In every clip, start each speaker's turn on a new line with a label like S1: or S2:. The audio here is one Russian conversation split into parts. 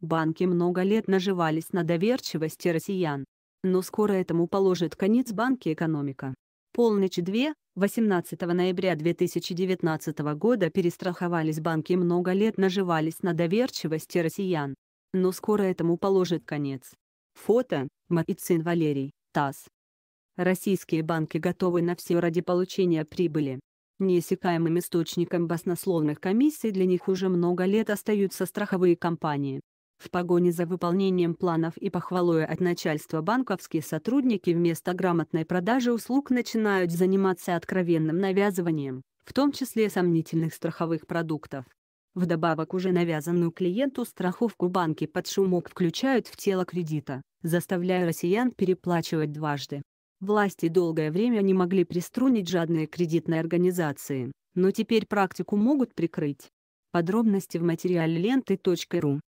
S1: Банки много лет наживались на доверчивости россиян. Но скоро этому положит конец банки экономика. Полночь 2, 18 ноября 2019 года перестраховались банки много лет наживались на доверчивости россиян. Но скоро этому положит конец. Фото, Матицин Валерий, ТАСС. Российские банки готовы на все ради получения прибыли. Неиссякаемым источником баснословных комиссий для них уже много лет остаются страховые компании. В погоне за выполнением планов и похвалой от начальства банковские сотрудники вместо грамотной продажи услуг начинают заниматься откровенным навязыванием, в том числе сомнительных страховых продуктов. Вдобавок уже навязанную клиенту страховку банки под шумок включают в тело кредита, заставляя россиян переплачивать дважды. Власти долгое время не могли приструнить жадные кредитные организации, но теперь практику могут прикрыть. Подробности в материале ленты.ру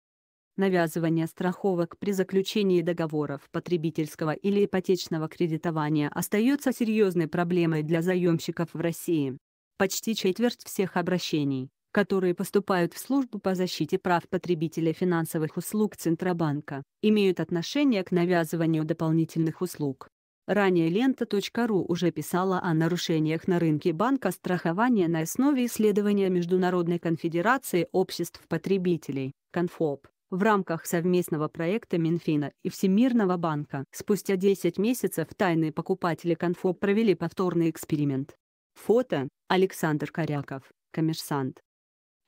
S1: навязывание страховок при заключении договоров потребительского или ипотечного кредитования остается серьезной проблемой для заемщиков в России. Почти четверть всех обращений, которые поступают в службу по защите прав потребителей финансовых услуг Центробанка, имеют отношение к навязыванию дополнительных услуг. Ранее лента.ру уже писала о нарушениях на рынке банка страхования на основе исследования Международной конфедерации обществ потребителей, Конфоп в рамках совместного проекта Минфина и Всемирного банка. Спустя 10 месяцев тайные покупатели Конфо провели повторный эксперимент. Фото – Александр Коряков, коммерсант.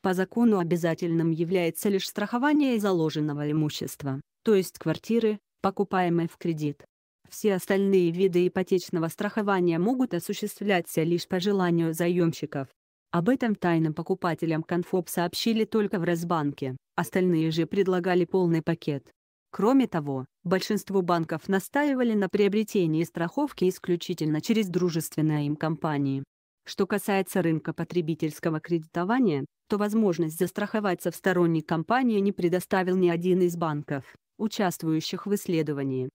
S1: По закону обязательным является лишь страхование заложенного имущества, то есть квартиры, покупаемой в кредит. Все остальные виды ипотечного страхования могут осуществляться лишь по желанию заемщиков. Об этом тайным покупателям Конфоп сообщили только в Росбанке, остальные же предлагали полный пакет. Кроме того, большинство банков настаивали на приобретении страховки исключительно через дружественные им компании. Что касается рынка потребительского кредитования, то возможность застраховаться в сторонней компании не предоставил ни один из банков, участвующих в исследовании.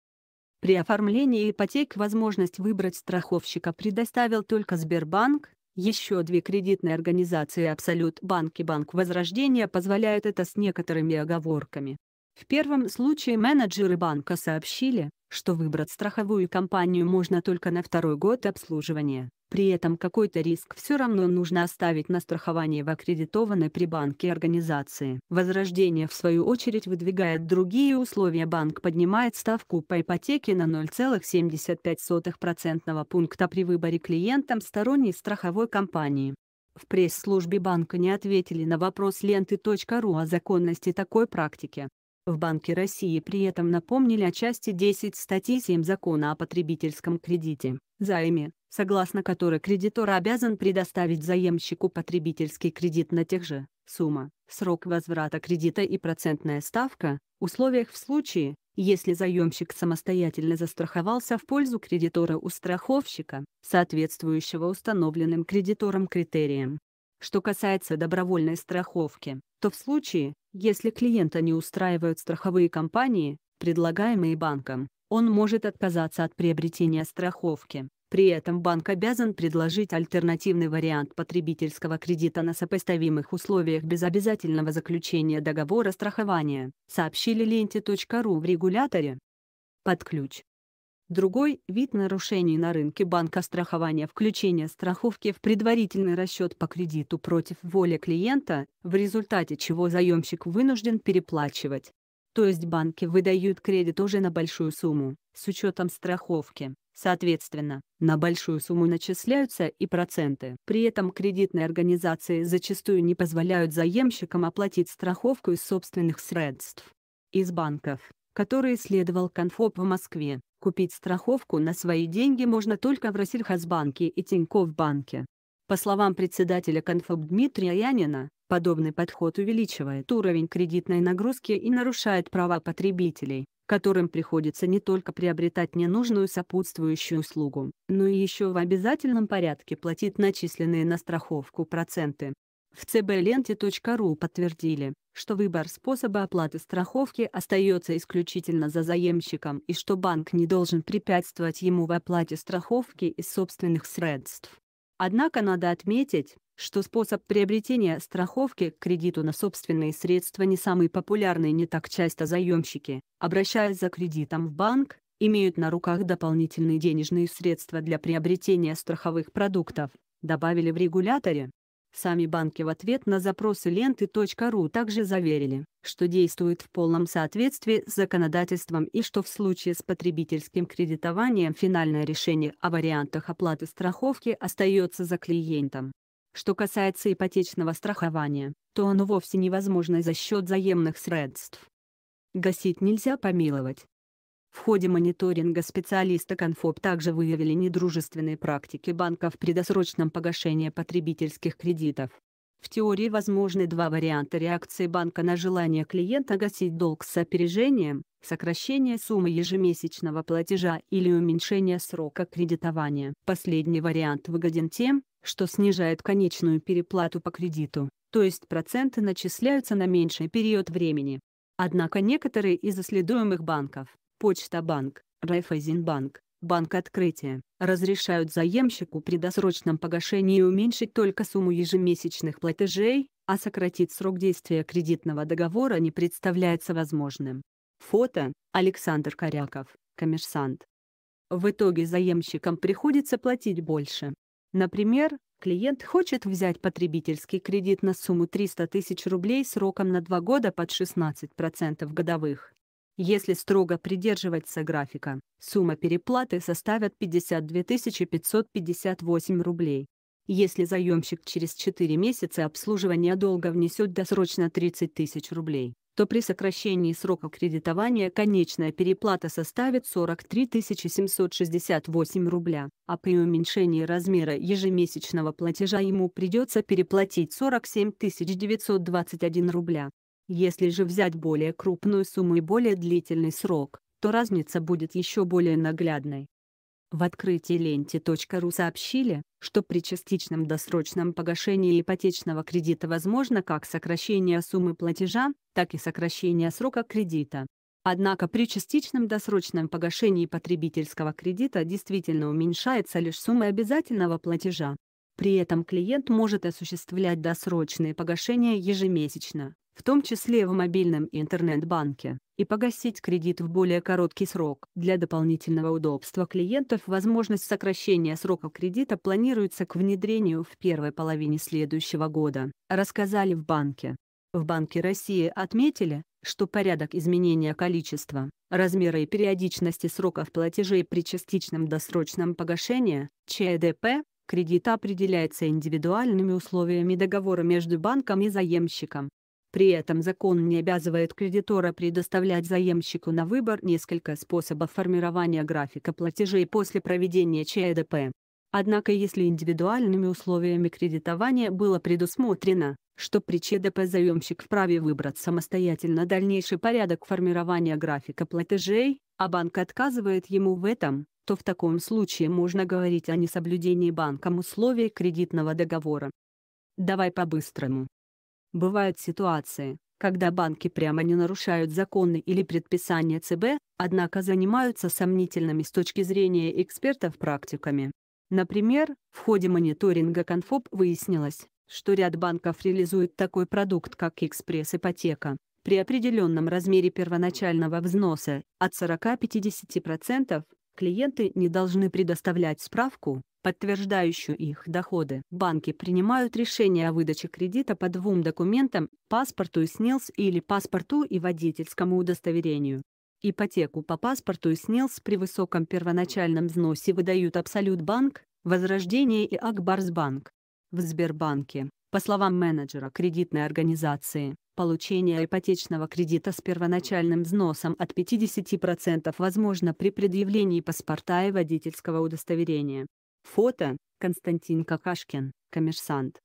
S1: При оформлении ипотек возможность выбрать страховщика предоставил только Сбербанк, еще две кредитные организации Абсолют Банк и Банк Возрождения позволяют это с некоторыми оговорками. В первом случае менеджеры банка сообщили, что выбрать страховую компанию можно только на второй год обслуживания. При этом какой-то риск все равно нужно оставить на страхование в аккредитованной при банке организации. Возрождение в свою очередь выдвигает другие условия. Банк поднимает ставку по ипотеке на 0,75% пункта при выборе клиентам сторонней страховой компании. В пресс-службе банка не ответили на вопрос ленты.ру о законности такой практики. В Банке России при этом напомнили о части 10 статьи 7 Закона о потребительском кредите, займе, согласно которой кредитор обязан предоставить заемщику потребительский кредит на тех же сумма, срок возврата кредита и процентная ставка, условиях в случае, если заемщик самостоятельно застраховался в пользу кредитора у страховщика, соответствующего установленным кредитором критериям. Что касается добровольной страховки, то в случае, если клиента не устраивают страховые компании, предлагаемые банком, он может отказаться от приобретения страховки. При этом банк обязан предложить альтернативный вариант потребительского кредита на сопоставимых условиях без обязательного заключения договора страхования, сообщили ленте.ру в регуляторе. Под ключ. Другой вид нарушений на рынке банка страхования включение страховки в предварительный расчет по кредиту против воли клиента, в результате чего заемщик вынужден переплачивать. То есть банки выдают кредит уже на большую сумму, с учетом страховки. Соответственно, на большую сумму начисляются и проценты. При этом кредитные организации зачастую не позволяют заемщикам оплатить страховку из собственных средств. Из банков, которые исследовал Конфоп в Москве, Купить страховку на свои деньги можно только в Россельхозбанке и Тинькофф банке. По словам председателя Конфоб Дмитрия Янина, подобный подход увеличивает уровень кредитной нагрузки и нарушает права потребителей, которым приходится не только приобретать ненужную сопутствующую услугу, но и еще в обязательном порядке платить начисленные на страховку проценты. В cblenте.ru подтвердили, что выбор способа оплаты страховки остается исключительно за заемщиком и что банк не должен препятствовать ему в оплате страховки из собственных средств. Однако надо отметить, что способ приобретения страховки к кредиту на собственные средства не самый популярный не так часто заемщики, обращаясь за кредитом в банк, имеют на руках дополнительные денежные средства для приобретения страховых продуктов, добавили в регуляторе. Сами банки в ответ на запросы ленты.ру также заверили, что действуют в полном соответствии с законодательством и что в случае с потребительским кредитованием финальное решение о вариантах оплаты страховки остается за клиентом. Что касается ипотечного страхования, то оно вовсе невозможно за счет заемных средств. Гасить нельзя помиловать. В ходе мониторинга специалисты Конфоп также выявили недружественные практики банков при досрочном погашении потребительских кредитов. В теории возможны два варианта реакции банка на желание клиента гасить долг с опережением, сокращение суммы ежемесячного платежа или уменьшение срока кредитования. Последний вариант выгоден тем, что снижает конечную переплату по кредиту, то есть проценты начисляются на меньший период времени. Однако некоторые из исследуемых банков, Почта-банк, Райфайзенбанк, Банк Открытия, разрешают заемщику при досрочном погашении уменьшить только сумму ежемесячных платежей, а сократить срок действия кредитного договора не представляется возможным. Фото – Александр Коряков, коммерсант. В итоге заемщикам приходится платить больше. Например, клиент хочет взять потребительский кредит на сумму 300 тысяч рублей сроком на 2 года под 16% годовых. Если строго придерживаться графика, сумма переплаты составит 52 558 рублей. Если заемщик через 4 месяца обслуживания долга внесет досрочно 30 тысяч рублей, то при сокращении срока кредитования конечная переплата составит 43 768 рубля, а при уменьшении размера ежемесячного платежа ему придется переплатить 47 921 рубля. Если же взять более крупную сумму и более длительный срок, то разница будет еще более наглядной. В открытии ленте.ру сообщили, что при частичном досрочном погашении ипотечного кредита возможно как сокращение суммы платежа, так и сокращение срока кредита. Однако при частичном досрочном погашении потребительского кредита действительно уменьшается лишь сумма обязательного платежа. При этом клиент может осуществлять досрочные погашения ежемесячно, в том числе в мобильном интернет-банке, и погасить кредит в более короткий срок. Для дополнительного удобства клиентов возможность сокращения срока кредита планируется к внедрению в первой половине следующего года, рассказали в банке. В Банке России отметили, что порядок изменения количества, размера и периодичности сроков платежей при частичном досрочном погашении, ЧДП, кредита определяется индивидуальными условиями договора между банком и заемщиком. При этом закон не обязывает кредитора предоставлять заемщику на выбор несколько способов формирования графика платежей после проведения ЧЭДП. Однако если индивидуальными условиями кредитования было предусмотрено, что при ЧДП заемщик вправе выбрать самостоятельно дальнейший порядок формирования графика платежей, а банк отказывает ему в этом, то в таком случае можно говорить о несоблюдении банком условий кредитного договора. Давай по-быстрому. Бывают ситуации, когда банки прямо не нарушают законы или предписания ЦБ, однако занимаются сомнительными с точки зрения экспертов практиками. Например, в ходе мониторинга Конфоп выяснилось, что ряд банков реализует такой продукт, как экспресс-ипотека, при определенном размере первоначального взноса от 40-50% клиенты не должны предоставлять справку, подтверждающую их доходы. Банки принимают решение о выдаче кредита по двум документам – паспорту и СНИЛС или паспорту и водительскому удостоверению. Ипотеку по паспорту и СНИЛС при высоком первоначальном взносе выдают Абсолют банк, Возрождение и Акбарсбанк. В Сбербанке, по словам менеджера кредитной организации, получение ипотечного кредита с первоначальным взносом от 50% возможно при предъявлении паспорта и водительского удостоверения. Фото – Константин Какашкин, коммерсант.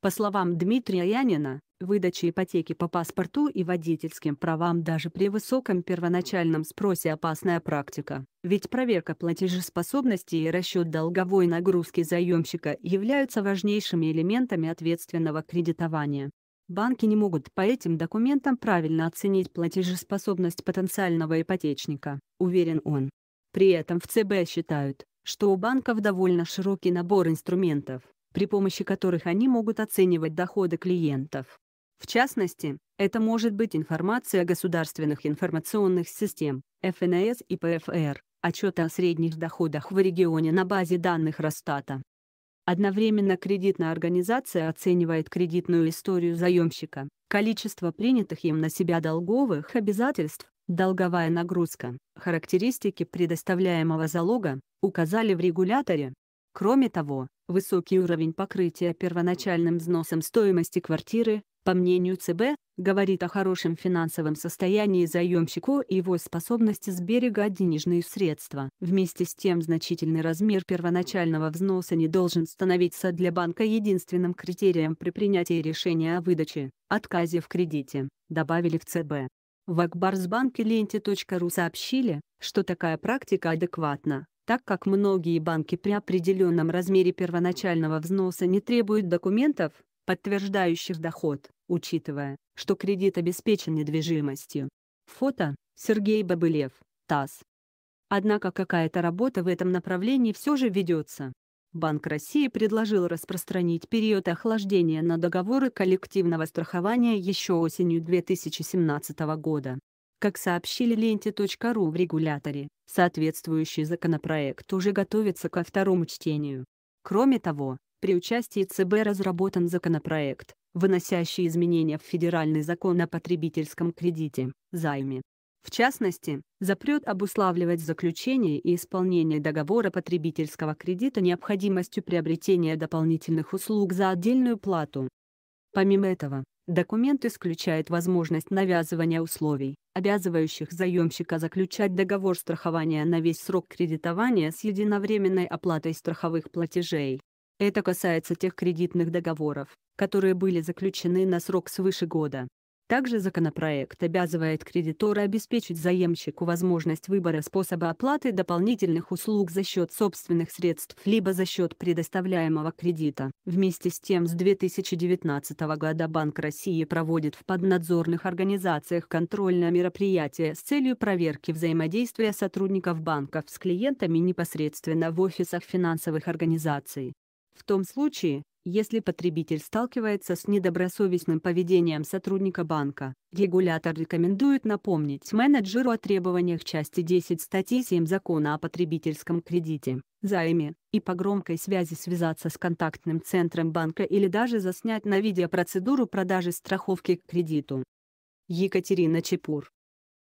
S1: По словам Дмитрия Янина, выдача ипотеки по паспорту и водительским правам даже при высоком первоначальном спросе опасная практика, ведь проверка платежеспособности и расчет долговой нагрузки заемщика являются важнейшими элементами ответственного кредитования. Банки не могут по этим документам правильно оценить платежеспособность потенциального ипотечника, уверен он. При этом в ЦБ считают, что у банков довольно широкий набор инструментов, при помощи которых они могут оценивать доходы клиентов. В частности, это может быть информация государственных информационных систем, ФНС и ПФР, отчеты о средних доходах в регионе на базе данных Росстата. Одновременно кредитная организация оценивает кредитную историю заемщика, количество принятых им на себя долговых обязательств, долговая нагрузка, характеристики предоставляемого залога, указали в регуляторе. Кроме того, высокий уровень покрытия первоначальным взносом стоимости квартиры, по мнению ЦБ, говорит о хорошем финансовом состоянии заемщику и его способности сберегать денежные средства. Вместе с тем значительный размер первоначального взноса не должен становиться для банка единственным критерием при принятии решения о выдаче, отказе в кредите, добавили в ЦБ. В Акбарсбанке ленте.ру сообщили, что такая практика адекватна, так как многие банки при определенном размере первоначального взноса не требуют документов, подтверждающих доход, учитывая, что кредит обеспечен недвижимостью. Фото – Сергей Бабылев, ТАСС. Однако какая-то работа в этом направлении все же ведется. Банк России предложил распространить период охлаждения на договоры коллективного страхования еще осенью 2017 года. Как сообщили ленте.ру в регуляторе, соответствующий законопроект уже готовится ко второму чтению. Кроме того, при участии ЦБ разработан законопроект, выносящий изменения в Федеральный закон о потребительском кредите, займе. В частности, запрет обуславливать заключение и исполнение договора потребительского кредита необходимостью приобретения дополнительных услуг за отдельную плату. Помимо этого, документ исключает возможность навязывания условий, обязывающих заемщика заключать договор страхования на весь срок кредитования с единовременной оплатой страховых платежей. Это касается тех кредитных договоров, которые были заключены на срок свыше года. Также законопроект обязывает кредитора обеспечить заемщику возможность выбора способа оплаты дополнительных услуг за счет собственных средств либо за счет предоставляемого кредита. Вместе с тем с 2019 года Банк России проводит в поднадзорных организациях контрольное мероприятие с целью проверки взаимодействия сотрудников банков с клиентами непосредственно в офисах финансовых организаций. В том случае, если потребитель сталкивается с недобросовестным поведением сотрудника банка, регулятор рекомендует напомнить менеджеру о требованиях части 10 статьи 7 Закона о потребительском кредите, займе, и по громкой связи связаться с контактным центром банка или даже заснять на видео процедуру продажи страховки к кредиту. Екатерина Чепур